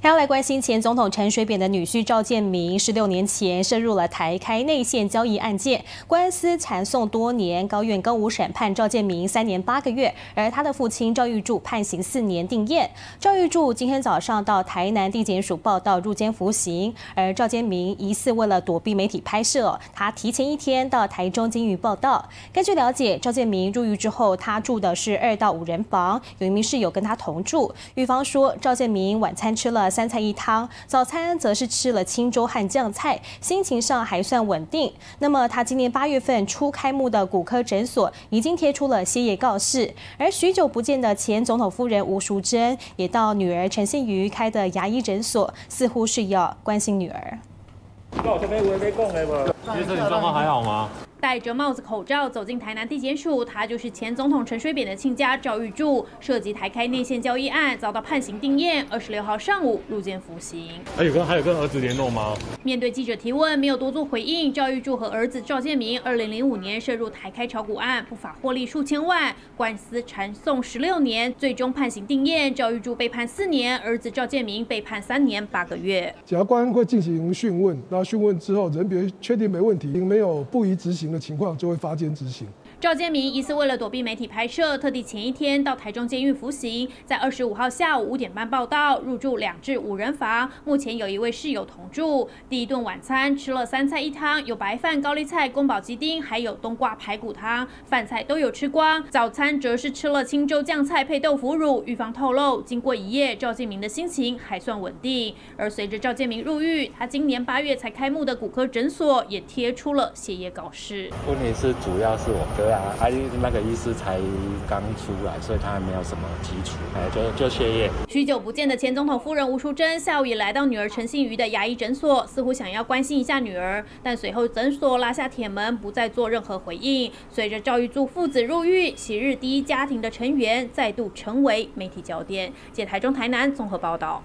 还要来关心前总统陈水扁的女婿赵建明，十六年前涉入了台开内线交易案件，官司缠讼多年，高院更无审判赵建明三年八个月，而他的父亲赵玉柱判刑四年定验。赵玉柱今天早上到台南地检署报到入监服刑，而赵建明疑似为了躲避媒体拍摄，他提前一天到台中监狱报到。根据了解，赵建明入狱之后，他住的是二到五人房，有一名室友跟他同住。狱方说，赵建明晚餐吃了。三菜一汤，早餐则是吃了清粥和酱菜，心情上还算稳定。那么他今年八月份初开幕的骨科诊所已经贴出了歇业告示，而许久不见的前总统夫人吴淑珍也到女儿陈信瑜开的牙医诊所，似乎是要关心女儿。先生，你状况还好吗？戴着帽子、口罩走进台南地检署，他就是前总统陈水扁的亲家赵玉柱，涉及台开内线交易案，遭到判刑定验。二十六号上午入监服刑。还有跟还有跟儿子联络吗？面对记者提问，没有多做回应。赵玉柱和儿子赵建明，二零零五年涉入台开炒股案，不法获利数千万，官司缠讼十六年，最终判刑定验。赵玉柱被判四年，儿子赵建明被判三年八个月。检察官会进行讯问，然后讯问之后，人别确定没问题，没有不宜执行。的情况就会发监执行。赵建明疑似为了躲避媒体拍摄，特地前一天到台中监狱服刑，在二十五号下午五点半报到，入住两至五人房，目前有一位室友同住。第一顿晚餐吃了三菜一汤，有白饭、高丽菜、宫保鸡丁，还有冬瓜排骨汤，饭菜都有吃光。早餐则是吃了清粥酱菜配豆腐乳。狱方透露，经过一夜，赵建明的心情还算稳定。而随着赵建明入狱，他今年八月才开幕的骨科诊所也贴出了歇业告示。问题是主要是我哥。对啊，他那个医师才刚出来，所以他还没有什么基础，哎，就就歇业。许久不见的前总统夫人吴淑珍下午也来到女儿陈信瑜的牙医诊所，似乎想要关心一下女儿，但随后诊所拉下铁门，不再做任何回应。随着赵玉柱父子入狱，昔日第一家庭的成员再度成为媒体焦点。借台中台南综合报道。